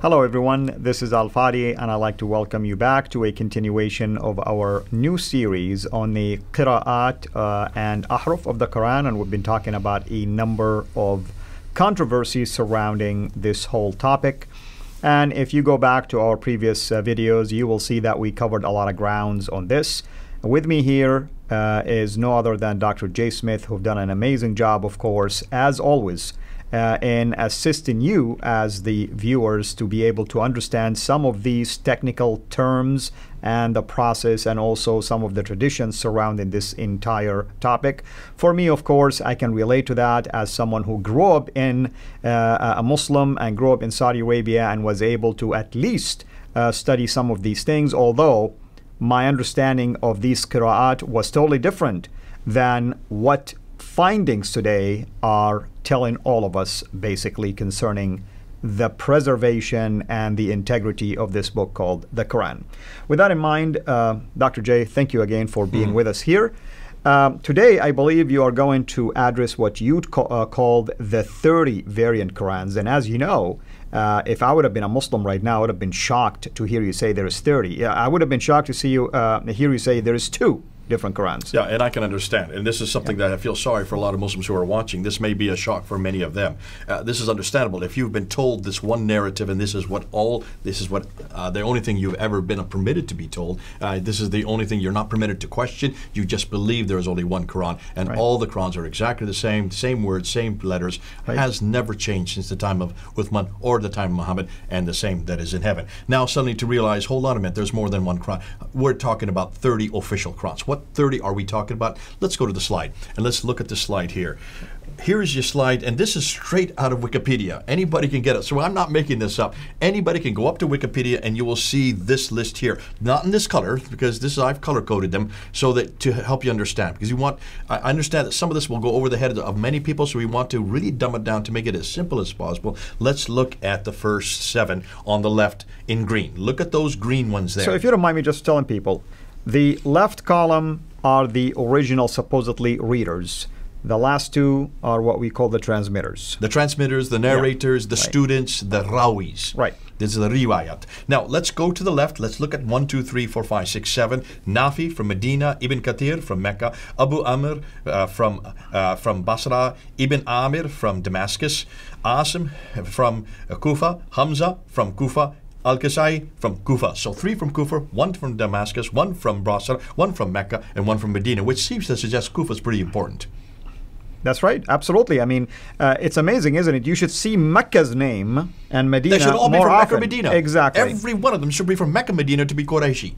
Hello, everyone. This is Al Fadi, and I'd like to welcome you back to a continuation of our new series on the Qira'at uh, and Ahruf of the Quran. And we've been talking about a number of controversies surrounding this whole topic. And if you go back to our previous uh, videos, you will see that we covered a lot of grounds on this. With me here uh, is no other than Dr. Jay Smith, who've done an amazing job, of course, as always uh, in assisting you as the viewers to be able to understand some of these technical terms and the process and also some of the traditions surrounding this entire topic. For me, of course, I can relate to that as someone who grew up in uh, a Muslim and grew up in Saudi Arabia and was able to at least uh, study some of these things, although my understanding of these qira'at was totally different than what findings today are telling all of us basically concerning the preservation and the integrity of this book called the Quran. With that in mind, uh, Dr. Jay, thank you again for being mm. with us here. Um, today, I believe you are going to address what you uh, called the 30 variant Qurans. And as you know, uh, if I would have been a Muslim right now, I would have been shocked to hear you say there is 30. Yeah, I would have been shocked to see you uh, hear you say there is two different Qurans. Yeah, and I can understand. And this is something yeah. that I feel sorry for a lot of Muslims who are watching. This may be a shock for many of them. Uh, this is understandable. If you've been told this one narrative and this is what all, this is what uh, the only thing you've ever been permitted to be told, uh, this is the only thing you're not permitted to question. You just believe there is only one Quran, and right. all the Qurans are exactly the same, same words, same letters, right. has never changed since the time of Uthman or the time of Muhammad, and the same that is in heaven. Now, suddenly to realize, hold on a minute, there's more than one Quran. We're talking about 30 official Qurans. What what 30 are we talking about? Let's go to the slide and let's look at the slide here. Here's your slide, and this is straight out of Wikipedia. Anybody can get it. So I'm not making this up. Anybody can go up to Wikipedia and you will see this list here. Not in this color, because this is I've color coded them so that to help you understand. Because you want I understand that some of this will go over the head of many people, so we want to really dumb it down to make it as simple as possible. Let's look at the first seven on the left in green. Look at those green ones there. So if you don't mind me just telling people, the left column are the original supposedly readers. The last two are what we call the transmitters. The transmitters, the narrators, yeah. the right. students, the rawis. Right. This is the riwayat. Now let's go to the left. Let's look at one, two, three, four, five, six, seven. Nafi from Medina, Ibn Kathir from Mecca, Abu Amr uh, from uh, from Basra, Ibn Amir from Damascus, Asim from Kufa, Hamza from Kufa, Al-Kasai from Kufa. So three from Kufa, one from Damascus, one from Basra, one from Mecca, and one from Medina, which seems to suggest Kufa is pretty important. That's right, absolutely. I mean, uh, it's amazing, isn't it? You should see Mecca's name and Medina They should all be from often. Mecca, Medina. Exactly. Every one of them should be from Mecca, Medina to be Qurayshi.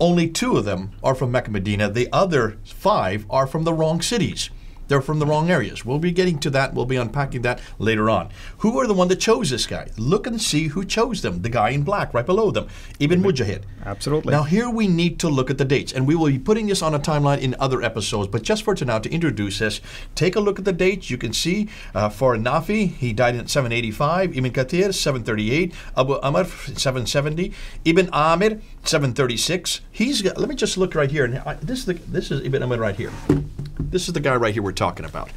Only two of them are from Mecca, Medina. The other five are from the wrong cities. They're from the wrong areas. We'll be getting to that. We'll be unpacking that later on. Who are the one that chose this guy? Look and see who chose them. The guy in black right below them, Ibn Mujahid. Absolutely. Now here we need to look at the dates, and we will be putting this on a timeline in other episodes. But just for tonight to introduce this, take a look at the dates. You can see uh, for Nafi, he died in 785. Ibn Kathir, 738. Abu Amr, 770. Ibn Amir, 736. He's got, let me just look right here. And this is the, this is Ibn Amir right here. This is the guy right here we're talking about.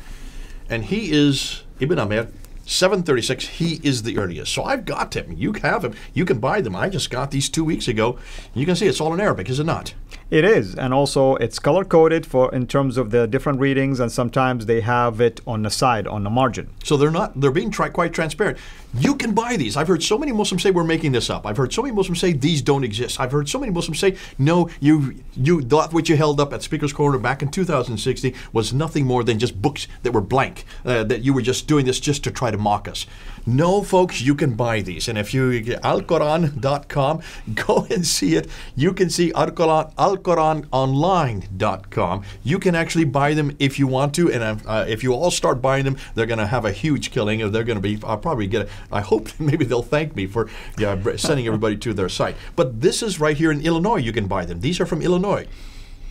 And he is Ibn Amir, 736. He is the earliest. So I've got him. You have him. You can buy them. I just got these two weeks ago. You can see it's all in Arabic, is it not? It is, and also it's color coded for in terms of the different readings, and sometimes they have it on the side, on the margin. So they're not they're being tri- quite transparent. You can buy these. I've heard so many Muslims say we're making this up. I've heard so many Muslims say these don't exist. I've heard so many Muslims say no, you you thought what you held up at Speaker's Corner back in 2016 was nothing more than just books that were blank. Uh, that you were just doing this just to try to mock us. No, folks, you can buy these. And if you get alquran.com, go and see it. You can see Alquran, alquranonline.com. You can actually buy them if you want to. And uh, if you all start buying them, they're going to have a huge killing. They're going to be, I'll probably get, I hope maybe they'll thank me for yeah, sending everybody to their site. But this is right here in Illinois, you can buy them. These are from Illinois.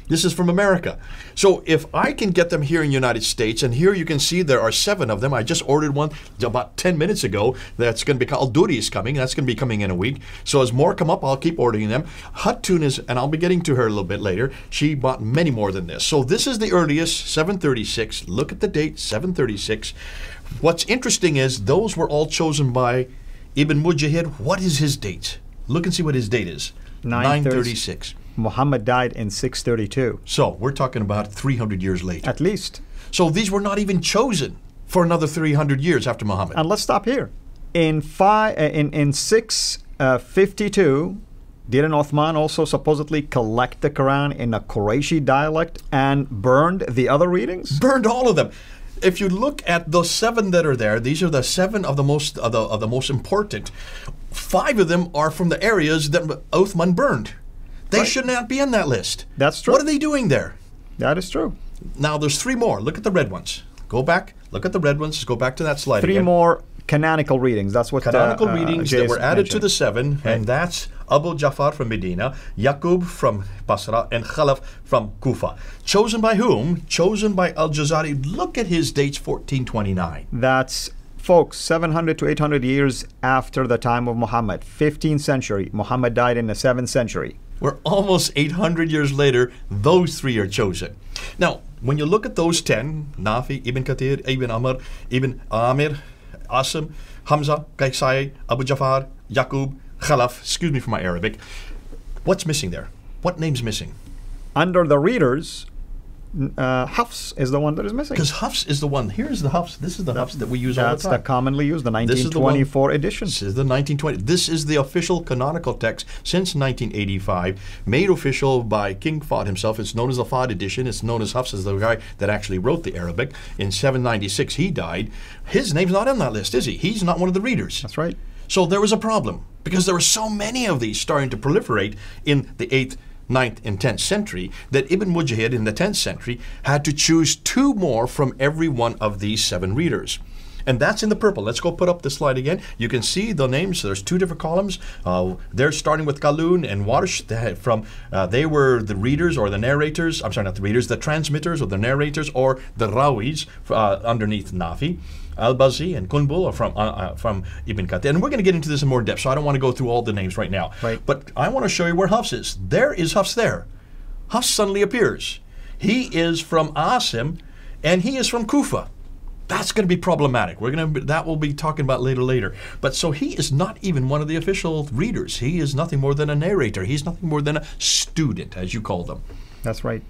This is from America. So if I can get them here in the United States, and here you can see there are seven of them. I just ordered one about 10 minutes ago. That's going to be called Duri is coming. That's going to be coming in a week. So as more come up, I'll keep ordering them. Hattun is, and I'll be getting to her a little bit later. She bought many more than this. So this is the earliest, 736. Look at the date, 736. What's interesting is those were all chosen by Ibn Mujahid, what is his date? Look and see what his date is. 936. Muhammad died in 632, So we're talking about 300 years later. at least. So these were not even chosen for another 300 years after Muhammad. And let's stop here. In five, uh, in in six uh, fifty two, didn't Uthman also supposedly collect the Quran in a Qurayshi dialect and burned the other readings? Burned all of them. If you look at the seven that are there, these are the seven of the most of the, of the most important. Five of them are from the areas that Othman burned. They Right. should not be in that list. That's true. What are they doing there? That is true. Now there's three more. Look at the red ones. Go back. Look at the red ones. Go back to that slide. Three again. more canonical readings. That's what uh, canonical uh, readings that were added to the seven, and that's Abu Jafar from Medina, Yaqub from Basra, and Khalaf from Kufa. Chosen by whom? Chosen by Al Jazari. Look at his dates 1429. That's folks 700 to 800 years after the time of Muhammad. 15th century. Muhammad died in the 7th century. We're almost 800 years later, those three are chosen. Now, when you look at those 10, Nafi, Ibn Kathir, Ibn Amr, Ibn Amir, Asim, Hamza, Qaisai, Abu Jafar, Yaqub, Khalaf, excuse me for my Arabic, what's missing there? What name's missing? Under the readers, uh, Hafs is the one that is missing. Because Hafs is the one. Here's the Hafs. This is the Hafs that we use all the time. That's the commonly used, the This is the 1924 edition. This is the 1920. This is the official canonical text since 1985, made official by King Fahd himself. It's known as the Fahd edition. It's known as Hafs as the guy that actually wrote the Arabic. In 796, he died. His name's not on that list, is he? He's not one of the readers. That's right. So there was a problem because there were so many of these starting to proliferate in the 8th, 9th, and 10th century that Ibn Mujahid in the 10th century had to choose two more from every one of these seven readers. And that's in the purple. Let's go put up the slide again. You can see the names. There's two different columns. Uh, they're starting with Kalun and Warsh. From uh, they were the readers or the narrators. I'm sorry, not the readers, the transmitters or the narrators or the rawis uh, underneath Nafi. Al-Bazi and Kunbul are from uh, uh, from Ibn Kathir. And we're going to get into this in more depth, so I don't want to go through all the names right now. Right. But I want to show you where Hafs is. There is Hafs there. Hafs suddenly appears. He is from Asim, and he is from Kufa. That's going to be problematic. We're going to that we'll be talking about later later. But so he is not even one of the official readers. He is nothing more than a narrator. He's nothing more than a student, as you call them. That's right.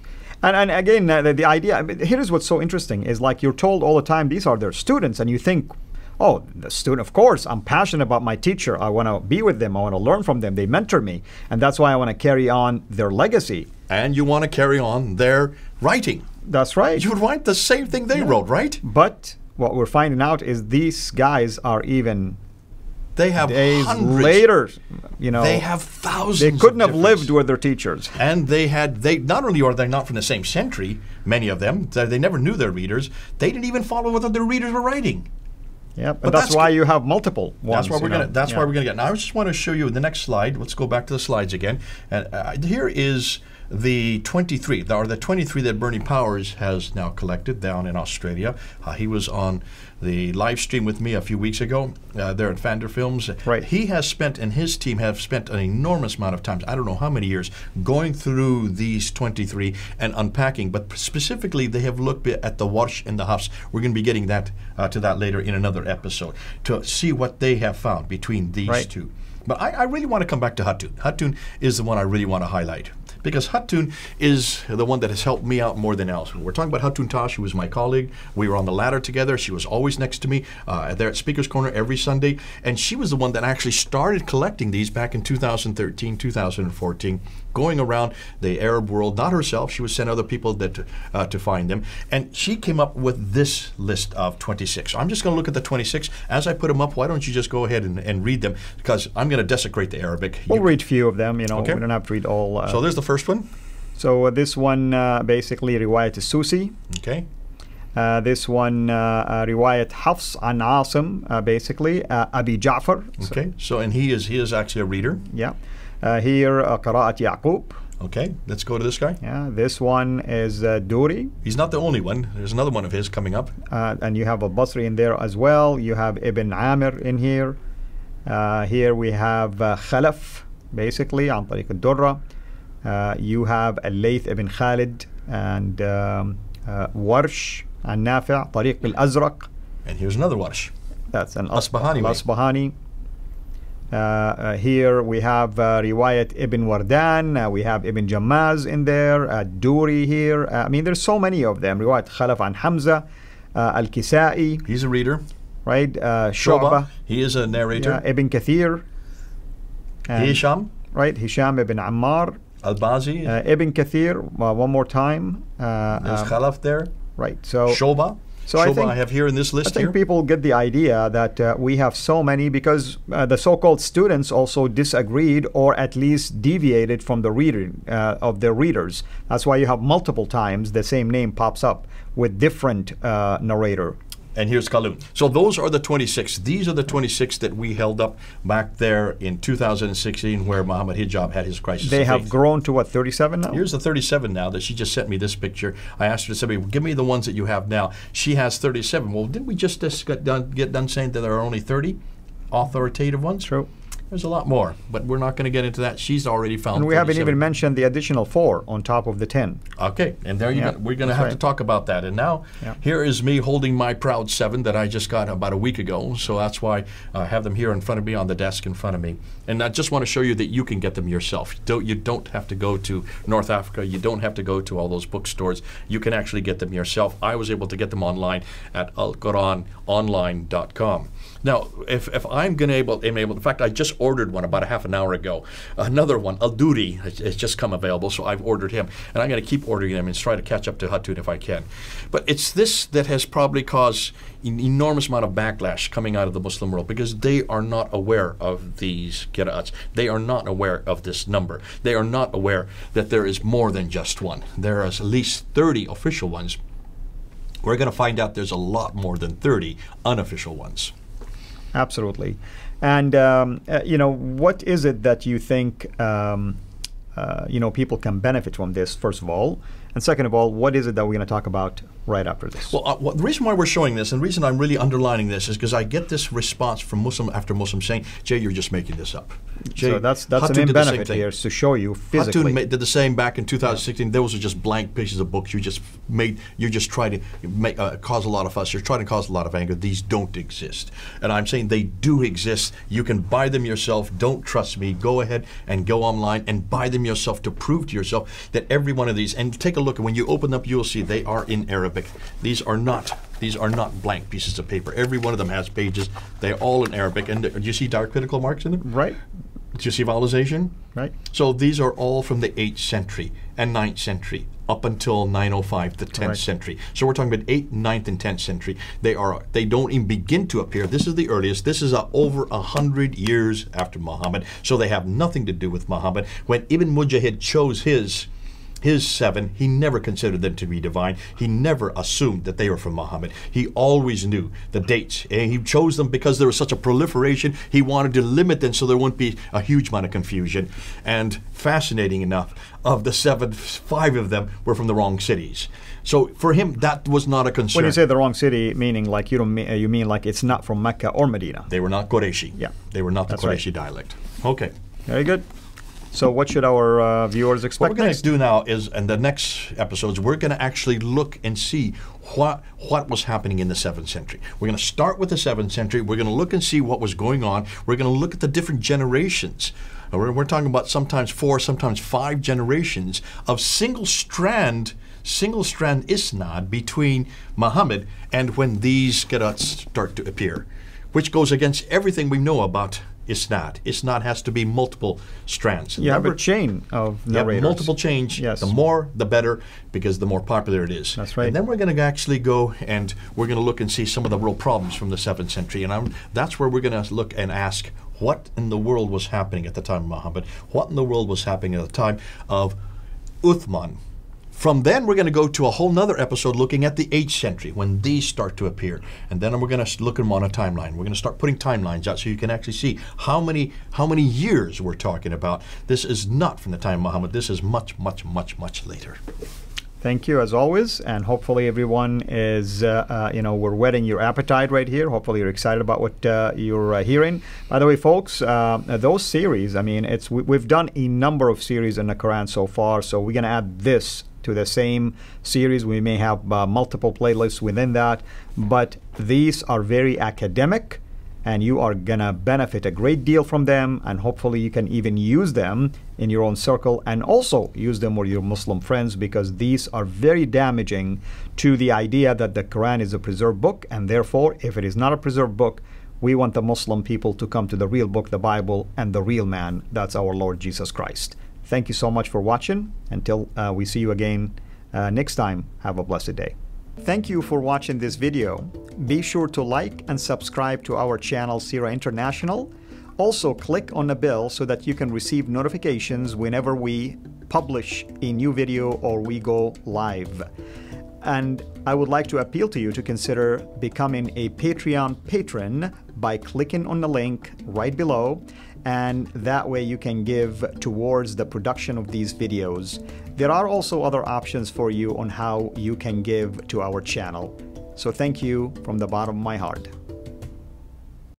And, and again, uh, the, the idea I mean, here's what's so interesting is like you're told all the time these are their students, and you think, oh, the student, of course, I'm passionate about my teacher. I want to be with them. I want to learn from them. They mentor me. And that's why I want to carry on their legacy. And you want to carry on their writing. That's right. You would write the same thing they wrote, right? But what we're finding out is these guys are even They have days hundreds. later, you know, They have thousands. they couldn't have lived with their teachers. And they had they not only are they not from the same century, many of them they they never knew their readers. They didn't even follow what their readers were writing. Yeah, but, that's, that's why you have multiple ones. That's why we're know. gonna. That's why we're gonna get. Now I just want to show you the next slide. Let's go back to the slides again. And uh, here is the 23, or the 23 that Bernie Powers has now collected down in Australia. Uh, he was on the live stream with me a few weeks ago uh, there at Pfander Films. Right. He has spent, and his team have spent an enormous amount of time, I don't know how many years, going through these 23 and unpacking. But specifically, they have looked at the Warsh and the Hafs. We're going to be getting that uh, to that later in another episode to see what they have found between these Right. two. But I, I really want to come back to Hatun. Hatun is the one I really want to highlight because Hatun is the one that has helped me out more than else. We're talking about Hatun Tash, who was my colleague. We were on the ladder together. She was always next to me uh, there at Speaker's Corner every Sunday. And she was the one that actually started collecting these back in 2013, 2014, going around the Arab world, not herself. She would send other people that uh, to find them. And she came up with this list of 26. So I'm just going to look at the 26. As I put them up, why don't you just go ahead and, and read them? Because I'm going to desecrate the Arabic. We'll You- read few of them. You know, Okay. we don't have to read all. Uh, so there's the first first one? So uh, this one uh, basically riwayat Susi. Okay. Uh, this one uh, uh riwayat Hafs an Asim, uh, basically uh, Abi Ja'far. Okay. So, and he is he is actually a reader. Yeah. here uh, Yaqub. Okay, let's go to this guy. Yeah, this one is uh, Duri. He's not the only one. There's another one of his coming up. Uh, and you have a Basri in there as well. You have Ibn Amir in here. Uh, here we have uh, Khalaf, basically, on Tariq al-Durra. Uh, you have Al-Layth ibn Khalid and um, uh, Warsh and Nafi' Tariq al-Azraq. And here's another Warsh. That's an Asbahani. Asbahani. Uh, uh, here we have uh, Riwayat Ibn Wardan, uh, we have Ibn Jammaz in there, uh, Duri here. I mean, there's so many of them. Riwayat Khalaf an Hamza, Al Kisa'i. He's a reader. Right? Uh, Shoba. He is a narrator. Yeah, Ibn Kathir. And, Hisham. Right? Hisham ibn Ammar. Al-Bazi, uh, Ibn Kathir, uh, one more time. Uh, there's um, Khalaf there. right. So Shoba. So I think- I have here in this list. I think here. people get the idea that uh, we have so many because uh, the so-called students also disagreed or at least deviated from the reading uh, of their readers. That's why you have multiple times the same name pops up with different uh, narrator. And here's Kalun. So those are the 26. These are the 26 that we held up back there in 2016 where Muhammad Hijab had his crisis. They have faith. grown to what 37 now. Here's the 37 now that she just sent me this picture. I asked her to send me, give me the ones that you have now. She has 37. Well, didn't we just, just get, done, get done saying that there are only 30 authoritative ones? True. There's a lot more, but we're not going to get into that. She's already found. And we haven't even mentioned the additional four on top of the 10. Okay, and there you Yeah, go. We're going to have right. to talk about that. And now, Yeah. here is me holding my proud seven that I just got about a week ago. So that's why uh, I have them here in front of me on the desk in front of me. And I just want to show you that you can get them yourself. You don't, you don't have to go to North Africa. You don't have to go to all those bookstores. You can actually get them yourself. I was able to get them online at alquranonline.com. Now, if, if I'm going to able, am able, in fact, I just ordered one about a half an hour ago. Another one, Duri, has, has just come available, so I've ordered him, and I'm going to keep ordering them and try to catch up to Hatun if I can. But it's this that has probably caused an enormous amount of backlash coming out of the Muslim world because they are not aware of these qira'ats. They are not aware of this number. They are not aware that there is more than just one. There are at least 30 official ones. We're going to find out there's a lot more than 30 unofficial ones. Absolutely. And, um, uh, you know, what is it that you think, um, uh, you know, people can benefit from this, first of all? And second of all, what is it that we're going to talk about right after this? Well, uh, well, the reason why we're showing this, and the reason I'm really underlining this, is because I get this response from Muslim after Muslim saying, "Jay, you're just making this up." Jay, so that's that's Hatun an main did the same benefit here is to show you physically. Hatun did the same back in 2016. Those are just blank pieces of books. You just made. You're just trying to make, uh, cause a lot of fuss. You're trying to cause a lot of anger. These don't exist, and I'm saying they do exist. You can buy them yourself. Don't trust me. Go ahead and go online and buy them yourself to prove to yourself that every one of these. And take a look. When you open up, you'll see they are in Arabic. These are not. These are not blank pieces of paper. Every one of them has pages. They're all in Arabic. And do you see diacritical marks in them? right? Do you see vowelization? Right. So these are all from the 8th century and 9th century up until 905, the 10th Correct. century. So we're talking about 8th, 9th, and 10th century. They are they don't even begin to appear. This is the earliest. This is uh, over a hundred years after Muhammad. So they have nothing to do with Muhammad. When Ibn Mujahid chose his his seven, he never considered them to be divine. He never assumed that they were from Muhammad. He always knew the dates. And he chose them because there was such a proliferation. He wanted to limit them so there wouldn't be a huge amount of confusion. And fascinating enough, of the seven, five of them were from the wrong cities. So for him, that was not a concern. When you say the wrong city, meaning like you don't mean, uh, you mean like it's not from Mecca or Medina. they were not Qureshi. Yeah. They were not the That's right. Dialect. Okay. Very good. So what should our uh, viewers expect? What we're going to do now is, in the next episodes, we're going to actually look and see what what was happening in the seventh century. We're going to start with the seventh century. We're going to look and see what was going on. We're going to look at the different generations. We're, we're talking about sometimes four, sometimes five generations of single strand, single strand isnad between Muhammad and when these qira'ats start to appear, which goes against everything we know about isnad. Isnad has to be multiple strands. you have a chain of yeah, narrators. multiple change. Yes. The more, the better, because the more popular it is. That's right. And then we're going to actually go and we're going to look and see some of the real problems from the seventh century, and I'm, that's where we're going to look and ask what in the world was happening at the time of Muhammad, what in the world was happening at the time of Uthman. From then, we're going to go to a whole nother episode looking at the 8th century when these start to appear. And then we're going to look at them on a timeline. We're going to start putting timelines out so you can actually see how many how many years we're talking about. This is not from the time of Muhammad. This is much, much, much, much later. Thank you as always, and hopefully everyone is, uh, uh, you know, we're whetting your appetite right here. Hopefully you're excited about what uh, you're uh, hearing. By the way, folks, uh, those series, I mean, it's we, we've done a number of series in the Quran so far, so we're gonna add this to the same series. We may have uh, multiple playlists within that, but these are very academic and you are gonna benefit a great deal from them and hopefully you can even use them in your own circle and also use them with your muslim friends because these are very damaging to the idea that the quran is a preserved book and therefore if it is not a preserved book we want the muslim people to come to the real book the bible and the real man that's our lord jesus christ thank you so much for watching until uh, we see you again uh, next time have a blessed day Thank you for watching this video. Be sure to like and subscribe to our channel CIRA International. Also click on the bell so that you can receive notifications whenever we publish a new video or we go live. And I would like to appeal to you to consider becoming a Patreon patron by clicking on the link right below and that way you can give towards the production of these videos. There are also other options for you on how you can give to our channel. So thank you from the bottom of my heart.